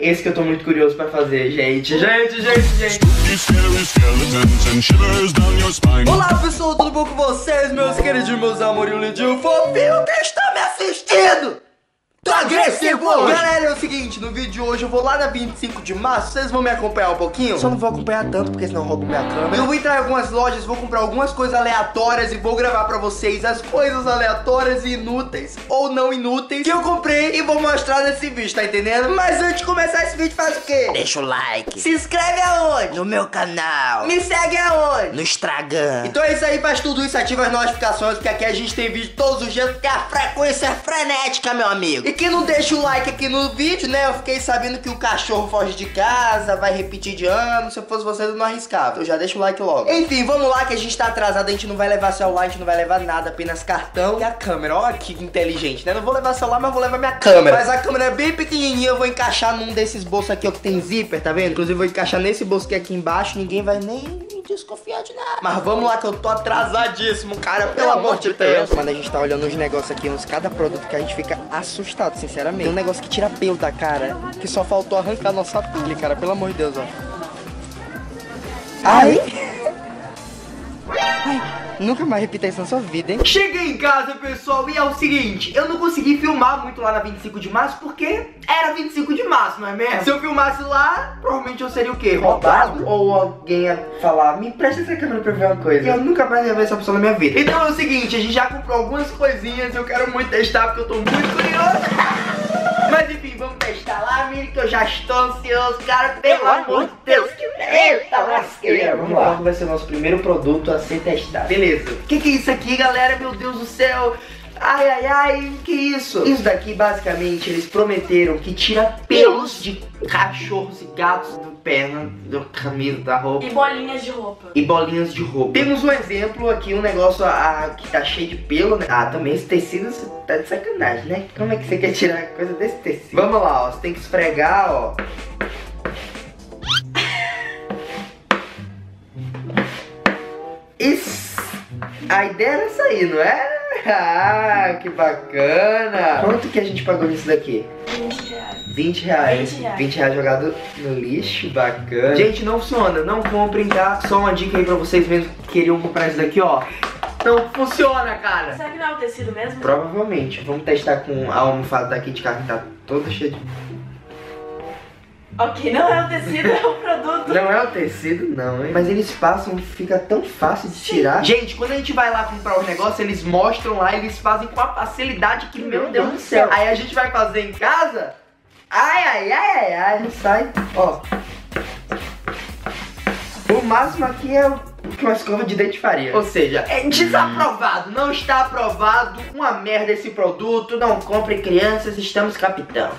Esse que eu tô muito curioso pra fazer, gente. Gente, gente, gente. Olá, pessoal, tudo bom com vocês, meus queridos amores lindinho fofinho que estão me assistindo? Tô agressivo hoje. Galera, é o seguinte, no vídeo de hoje eu vou lá na 25 de março, vocês vão me acompanhar um pouquinho? Só não vou acompanhar tanto, porque senão eu roubo minha câmera. Eu vou entrar em algumas lojas, vou comprar algumas coisas aleatórias e vou gravar pra vocês as coisas aleatórias e inúteis, ou não inúteis, que eu comprei e vou mostrar nesse vídeo, tá entendendo? Mas antes de começar esse vídeo, faz o quê? Deixa o like. Se inscreve aonde? No meu canal. Me segue aonde? No Instagram. Então é isso aí, faz tudo isso, ativa as notificações, porque aqui a gente tem vídeo todos os dias, porque a frequência é frenética, meu amigo. E quem não deixa o like aqui no vídeo, né? Eu fiquei sabendo que o cachorro foge de casa, vai repetir de ano. Se eu fosse vocês, eu não arriscava. Eu já deixo o like logo. Enfim, vamos lá que a gente tá atrasado, a gente não vai levar celular, a gente não vai levar nada, apenas cartão e a câmera. Olha que inteligente, né? Não vou levar celular, mas vou levar minha câmera. Mas a câmera é bem pequenininha, eu vou encaixar num desses bolsos aqui, ó, que tem zíper, tá vendo? Inclusive, vou encaixar nesse bolso que é aqui embaixo, ninguém vai nem desconfiar de nada. Mas vamos lá que eu tô atrasadíssimo, cara, pelo amor de Deus. Quando a gente tá olhando os negócios aqui, uns cada produto que a gente fica assustado, sinceramente. Tem um negócio que tira pelo da cara, que só faltou arrancar nossa pele, cara, pelo amor de Deus, ó. Ai! Ai, nunca mais repita isso na sua vida, hein? Cheguei em casa, pessoal, e é o seguinte, eu não consegui filmar muito lá na 25 de março, porque era 25 de março, não é mesmo? Se eu filmasse lá, provavelmente eu seria o quê? Roubado? Ou alguém ia falar, me presta essa câmera pra ver uma coisa. E eu nunca mais ia ver essa pessoa na minha vida. Então é o seguinte, a gente já comprou algumas coisinhas, eu quero muito testar, porque eu tô muito curioso. Mas enfim, vamos testar lá, Miri, que eu já estou ansioso, cara, pelo amor de Deus, eita lasqueira. Vamos lá, qual vai ser o nosso primeiro produto a ser testado? Beleza. O que, que é isso aqui, galera? Meu Deus do céu. Ai, ai, ai, que isso? Isso daqui, basicamente, eles prometeram que tira pelos de cachorros e gatos do perna, do camisa, da roupa. E bolinhas de roupa. E bolinhas de roupa. Temos um exemplo aqui, um negócio ah, que tá cheio de pelo, né? Ah, também esse tecido tá de sacanagem, né? Como é que você quer tirar coisa desse tecido? Vamos lá, ó. Você tem que esfregar, ó. A ideia era essa aí, não era? Ah, que bacana! Quanto que a gente pagou nisso daqui? 20 reais. 20 reais. 20 reais. 20 reais jogado no lixo, bacana. Gente, não funciona, não comprem, tá? Só uma dica aí pra vocês mesmo que queriam comprar isso daqui, ó. Não funciona, cara. Será que não é o tecido mesmo? Provavelmente. Vamos testar com a almofada daqui de carne, tá toda cheia de... Ok, não é o tecido, é o produto. Não é o tecido, não, hein? Mas eles passam, fica tão fácil de tirar. Gente, quando a gente vai lá comprar os negócios, eles mostram lá, eles fazem com a facilidade que, meu Deus do céu. Aí a gente vai fazer em casa, ai, ai, ai, ai, ai, não sai, ó. O máximo aqui é o que uma escova de dente faria. Ou seja, é desaprovado, não está aprovado, uma merda esse produto, não compre crianças, estamos capitão.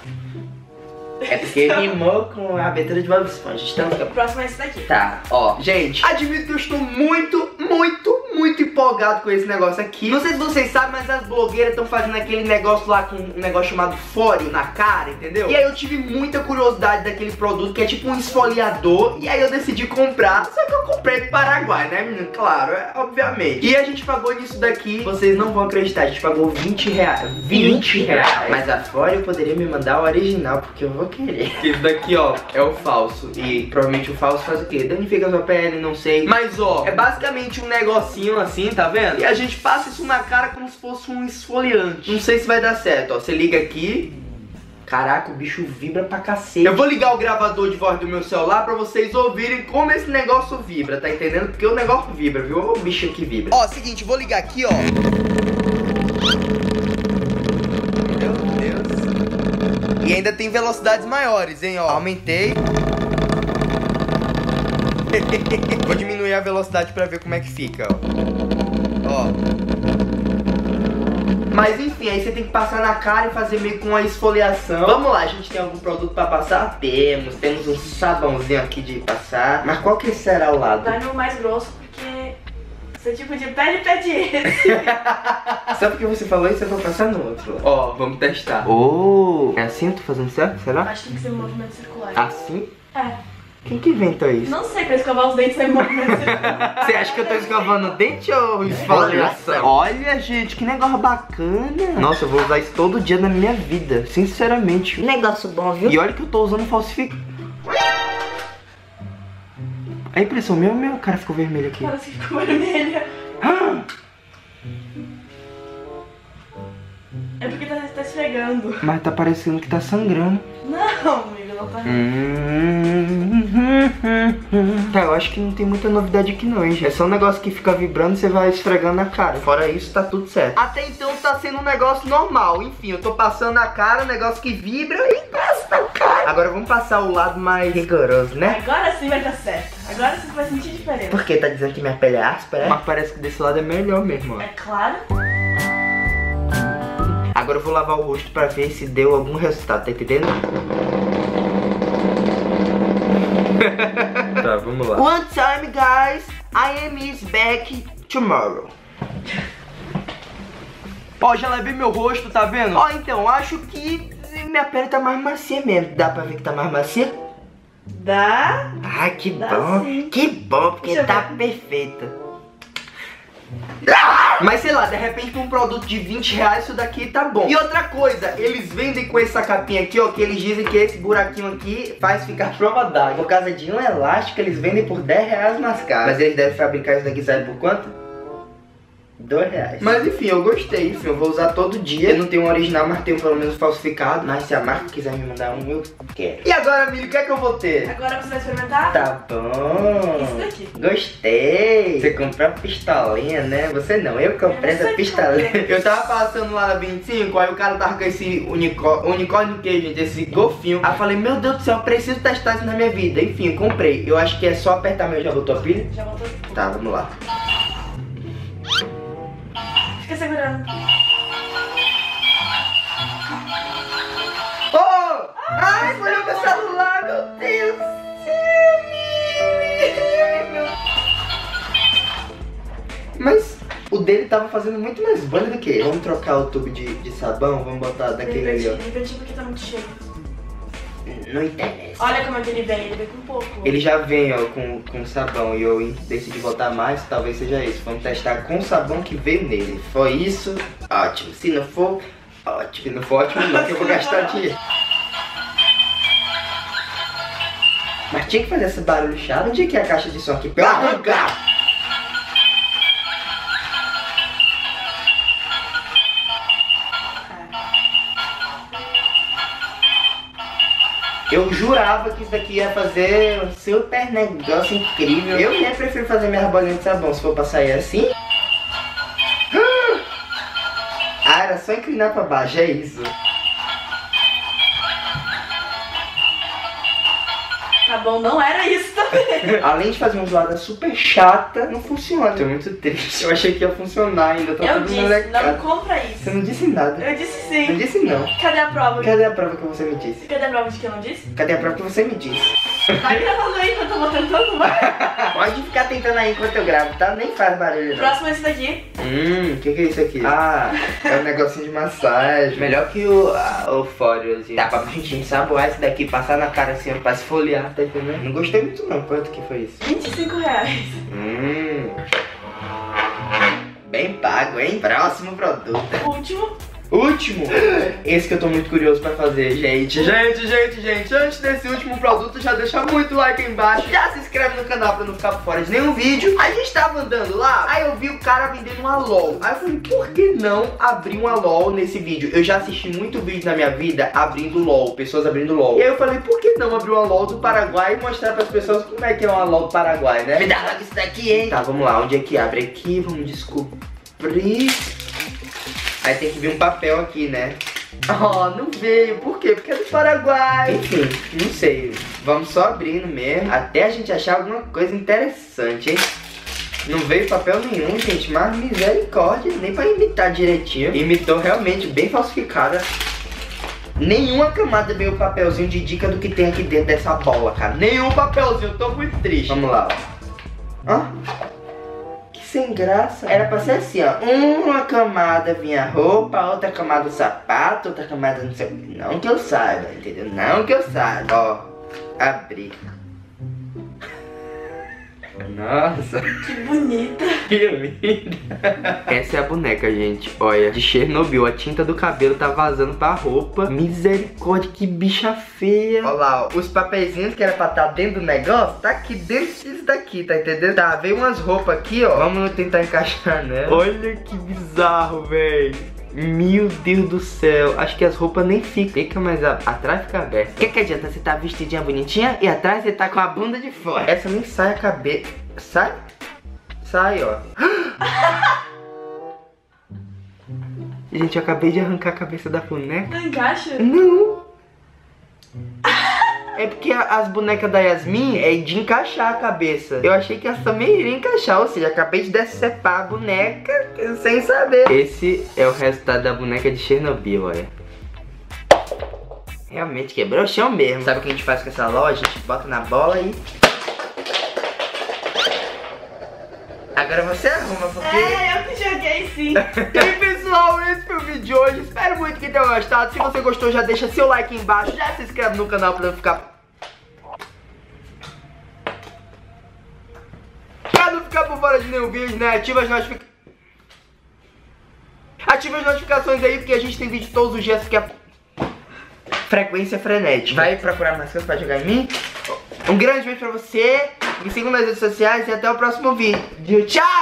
É porque rimou com a abertura de Bob Esponja. Estamos O próximo é esse daqui. Tá, ó. Gente, admito que eu estou muito, muito, muito empolgado com esse negócio aqui. Não sei se vocês sabem, mas as blogueiras estão fazendo aquele negócio lá com um negócio chamado Fore na cara, entendeu? E aí eu tive muita curiosidade daquele produto que é tipo um esfoliador. E aí eu decidi comprar. Só que eu comprei do Paraguai, né, menino? Claro, é, obviamente. E a gente pagou nisso daqui. Vocês não vão acreditar, a gente pagou 20 reais. 20 reais. Mas a Fore eu poderia me mandar o original, porque eu vou querer. Esse daqui, ó, é o falso. E provavelmente o falso faz o quê? Danifica sua pele, não sei. Mas, ó, é basicamente um negocinho assim, tá vendo? E a gente passa isso na cara como se fosse um esfoliante. Não sei se vai dar certo, ó. Você liga aqui. Caraca, o bicho vibra pra cacete. Eu vou ligar o gravador de voz do meu celular pra vocês ouvirem como esse negócio vibra, tá entendendo? Porque o negócio vibra, viu? O bicho que vibra. Ó, seguinte, vou ligar aqui, ó. Meu Deus. E ainda tem velocidades maiores, hein, ó. Aumentei. Vou diminuir a velocidade pra ver como é que fica, ó. Ó. Mas enfim, aí você tem que passar na cara e fazer meio com uma esfoliação. Vamos lá, a gente tem algum produto pra passar? Temos, temos um sabãozinho aqui de passar. Mas qual que será o lado? Vai no mais grosso esse tipo de pele pede esse. Só porque você falou isso, eu vou passar no outro. Ó, vamos testar. Oh, é assim? Tô fazendo certo? Será? Acho que tem que ser um movimento circular. Assim? É. Quem que inventou isso? Não sei, pra escovar os dentes é bom. Você acha que eu tô escovando o dente ou esfoliação? Olha, gente, que negócio bacana. Nossa, eu vou usar isso todo dia na minha vida, sinceramente. Negócio bom, viu? E olha que eu tô usando falsificado. É impressão minha ou minha cara ficou vermelho aqui? Que ficou vermelha. Ah, É porque tá, tá esfregando. Mas tá parecendo que tá sangrando. Não, amigo, não tá. Tá, eu acho que não tem muita novidade aqui não, hein, gente. É só um negócio que fica vibrando e você vai esfregando na cara. Fora isso, tá tudo certo. Até então tá sendo um negócio normal. Enfim, eu tô passando na cara, um negócio que vibra e passa na cara. Agora vamos passar o lado mais rigoroso, né? Agora sim vai dar certo. Agora sim vai sentir diferença. Por que? Tá dizendo que minha pele é áspera? Mas parece que desse lado é melhor mesmo, ó. É claro. Agora eu vou lavar o rosto pra ver se deu algum resultado, tá entendendo? tá, vamos lá. One time, guys. I am is back tomorrow. Ó, já lavei meu rosto, tá vendo? Ó, então, acho que minha pele tá mais macia mesmo. Dá pra ver que tá mais macia? Dá. Ah, que Dá bom. sim. Que bom, porque Deixa tá ver. perfeita. Mas sei lá, de repente pra um produto de 20 reais isso daqui tá bom. E outra coisa, eles vendem com essa capinha aqui, ó, que eles dizem que esse buraquinho aqui faz ficar prova d'água. Por causa de um elástico, eles vendem por 10 reais mais caro. Mas eles devem fabricar isso daqui, sabe por quanto? 2 reais. Mas enfim, eu gostei. Enfim, eu vou usar todo dia. Eu não tenho um original, mas tenho pelo menos falsificado. Mas se a marca quiser me mandar um, eu quero. E agora, amigo, o que é que eu vou ter? Agora você vai experimentar? Tá bom. Isso daqui. Gostei. Você comprou a pistolinha, né? Você não, eu comprei Eu essa pistolinha. comprei. Eu tava passando lá na 25, aí o cara tava com esse unicórnio, unicórnio que, gente? Esse golfinho. Aí eu falei, meu Deus do céu, eu preciso testar isso na minha vida. Enfim, eu comprei. Eu acho que é só apertar meu. Já botou a pilha? Já voltou. Tá, vamos lá. Segurando. Oh! Ai, molhou meu celular, meu Deus do céu! Mas o dele tava fazendo muito mais bolha do que. Vamos trocar o tubo de, de sabão, vamos botar daquele ali, ó. Inverti porque tá muito cheio. Não interessa. Olha como é que ele vem, ele vem com pouco. Ele já vem, ó, com, com sabão e eu decidi botar mais, talvez seja isso. Vamos testar com o sabão que veio nele. Foi isso? Ótimo. Se não for, ótimo. Se não for ótimo, não, que eu vou gastar dinheiro. Mas tinha que fazer esse barulho chato. Onde é que é a caixa de som aqui? Pra arrancar! Eu jurava que isso daqui ia fazer um super negócio incrível. Eu nem prefiro fazer minha bolinha de sabão se for pra sair assim. Ah, era só inclinar pra baixo, é isso. Tá bom, não era isso também. Além de fazer uma zoada super chata, não funciona. Tô muito triste. Eu achei que ia funcionar ainda. Tô Eu disse, molecado. não compra Você isso. não disse nada. Eu disse Não sim. disse não. Cadê a prova? Cadê a prova que você me disse? Cadê a prova de que eu não disse? Cadê a prova que você me disse? Tá gravando aí que eu tô botando todo mundo. Pode ficar tentando aí enquanto eu gravo, tá? Nem faz barulho não. Próximo é esse daqui. Hum, o que, que é isso aqui? Ah, é um negocinho de massagem. Melhor que o, a, o fóriozinho. Dá pra gente ensaboar esse daqui, passar na cara assim, ó, pra esfoliar, tá entendendo? Não gostei muito não. Quanto que foi isso? 25 reais. Hum. Bem pago, hein? Próximo produto. Último. Último! Esse que eu tô muito curioso pra fazer, gente. Gente, gente, gente, antes desse último produto, já deixa muito like aí embaixo. Já se inscreve no canal pra não ficar por fora de nenhum vídeo. A gente tava andando lá, aí eu vi o cara vendendo uma LOL. Aí eu falei, por que não abrir uma LOL nesse vídeo? Eu já assisti muito vídeo na minha vida abrindo LOL, pessoas abrindo LOL. E aí eu falei, por que não abrir uma LOL do Paraguai e mostrar pras pessoas como é que é uma LOL do Paraguai, né? Me dá logo isso daqui, hein? Tá, vamos lá, onde é que abre aqui? Vamos descobrir. Aí tem que vir um papel aqui, né? Oh, não veio. Por quê? Porque é do Paraguai. Enfim, não sei. Vamos só abrindo mesmo. Até a gente achar alguma coisa interessante, hein? Não veio papel nenhum, gente. Mas misericórdia. Nem pra imitar direitinho. Imitou realmente bem falsificada. Nenhuma camada veio papelzinho de dica do que tem aqui dentro dessa bola, cara. Nenhum papelzinho. Eu tô muito triste. Vamos lá, ó. Ó. Sem graça. Era pra ser assim, ó. Uma camada vinha roupa, outra camada sapato, outra camada não sei o que. Não que eu saiba, entendeu? Não que eu saiba. Ó, abri. Nossa. Que bonita. Que linda. Essa é a boneca, gente. Olha, de Chernobyl. A tinta do cabelo tá vazando pra roupa. Misericórdia, que bicha feia. Olha lá, ó. Os papeizinhos que era pra estar tá dentro do negócio, tá aqui dentro disso daqui, tá entendendo? Tá, veio umas roupas aqui, ó. Vamos tentar encaixar nela. Olha que bizarro, velho. Meu Deus do céu, acho que as roupas nem ficam. Fica mais a... atrás fica aberta. O que, que adianta? Você tá vestidinha bonitinha e atrás você tá com a bunda de fora. Essa nem sai a cabeça. Sai? Sai, ó. Gente, eu acabei de arrancar a cabeça da boneca. Não encaixa? Não. É porque as bonecas da Yasmin é de encaixar a cabeça. Eu achei que essa também iria encaixar, ou seja, acabei de decepar a boneca sem saber. Esse é o resultado da boneca de Chernobyl, olha. Realmente quebrou o chão mesmo. Sabe o que a gente faz com essa loja? A gente bota na bola e... Agora você arruma, porque... É, eu que joguei sim. pessoal, esse foi o vídeo de hoje. Espero muito que tenham gostado. Se você gostou, já deixa seu like aí embaixo. Já se inscreve no canal pra não ficar... Pra não ficar por fora de nenhum vídeo, né? Ativa as notificações. Ativa as notificações aí, porque a gente tem vídeo todos os dias que é frequência frenética. Vai procurar mais coisas pra jogar em mim? Um grande beijo pra você, me siga nas redes sociais e até o próximo vídeo. Tchau!